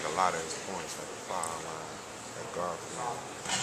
a lot of his points like the foul line, at guard.